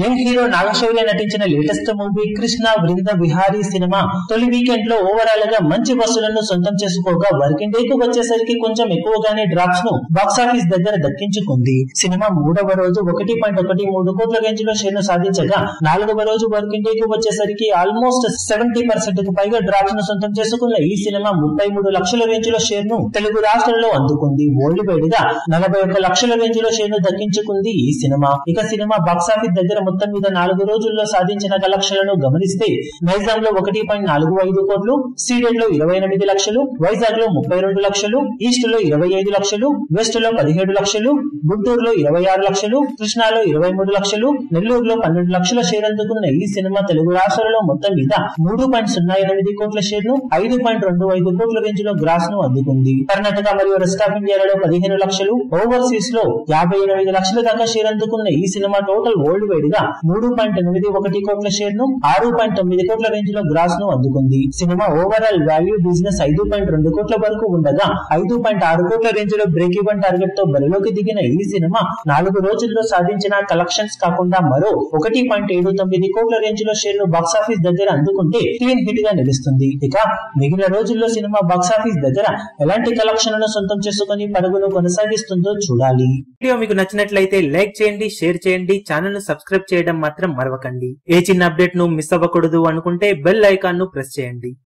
Young hero Naga Shaurya నటించిన latest movie Krishna Vrinda Vihari cinema తొలి వీకెండ్లో ఓవరాల్గా మంచి వసూలను సొంతం చేసుకోగా వర్కింగ్ డే కు వచ్చేసరికి కొంచెం ఎక్కువగానే డ్రాప్స్ను బాక్సాఫీస్ దగ్గర దక్కించుకుంది. సినిమా మూడవ రోజు ఒకటి పాయింట్ ఒకటి మూడు కోట్ల రేంజ్లో షేర్ను సాధించగా నాలుగవ రోజు వర్కింగ్ డే కు వచ్చేసరికి ఆల్మోస్ట్ సెవెంటీ పర్సెంట్కు పైగా డ్రాప్స్ను సొంతం చేసుకున్న ఈ సినిమా ముప్పై మూడు లక్షల రేంజ్లో షేర్ను తెలుగు రాష్ట్రాల్లో అందుకుంది. వరల్డ్ వైడ్గా నలభై ఒక్క లక్షల రేంజ్లో షేర్ను దక్కించుకుంది ఈ సినిమా. ఇక సినిమా బాక్సాఫీస్ దగ్గర మొత్తం మీద నాలుగు రోజుల్లో సాధించిన కలెక్షన్లను గమనిస్తే నైజాం లో ఒకటి పాయింట్ నాలుగు ఐదు కోట్లు సీడెడ్లో ఇరవై ఎనిమిది లక్షలు వైజాగ్లో ముప్పై రెండు లక్షలు ఈస్ట్లో ఇరవై ఐదు లక్షలు వెస్ట్లో పదిహేడు లక్షలు గుంటూరులో ఇరవై ఆరు లక్షలు కృష్ణాలో ఇరవై మూడు లక్షలు నెల్లూరులో పన్నెండు లక్షల షేర్ అందుకున్న ఈ సినిమా తెలుగు రాష్ట్రాలలో మొత్తం మీద మూడు పాయింట్ సున్నా ఎనిమిది కోట్ల షేర్ను ఐదు పాయింట్ రెండు ఐదు కోట్ల రేంజ్లో గ్రాస్ను అందుకుంది. కర్ణాటక మరియు రెస్ట్ ఆఫ్ ఇండియాలో పదిహేను లక్షలు ఓవర్సీస్లో యాభై ఎనిమిది లక్షల దాకా షేర్ అందుకున్న ఈ సినిమా టోటల్ వరల్డ్ వైడ్గా మూడు పాయింట్ ఎనిమిది ఒకటి కోట్ల షేర్ను ఆరు పాయింట్ తొమ్మిది కోట్ల రేంజ్లో గ్రాస్ను అందుకుంది. సినిమా ఓవరాల్ వాల్యూ బిజినెస్ ఐదు పాయింట్ రెండు కోట్ల వరకు ఉండగా ఐదు పాయింట్ ఆరు కోట్ల రేంజ్లో బ్రేక్ ఈవెన్ టార్గెట్తో బరిలోకి దిగిన ఈ సినిమా నాలుగు రోజుల్లో సాధించిన కలెక్షన్స్ కాకుండా మరో ఒకటి పాయింట్ ఏడు తొమ్మిది కోట్ల రేంజ్లో షేర్ను బాక్సాఫీస్ దగ్గర అందుకుంటే క్లీన్ హిట్గా నిలుస్తుంది. ఇక మిగిలిన రోజుల్లో సినిమా బాక్సాఫీస్ దగ్గర ఎలాంటి కలెక్షన్లను సొంతం చేసుకుని పరుగును కొనసాగిస్తుందో చూడాలి. వీడియో మీకు నచ్చినట్లయితే లైక్ చేయండి షేర్ చేయండి ఛానల్ను సబ్స్క్రైబ్ చేయడం మాత్రం మరవకండి. ఏ చిన్న అప్డేట్ను మిస్ అవ్వకూడదు అనుకుంటే బెల్ ఐకాన్ను ప్రెస్ చేయండి.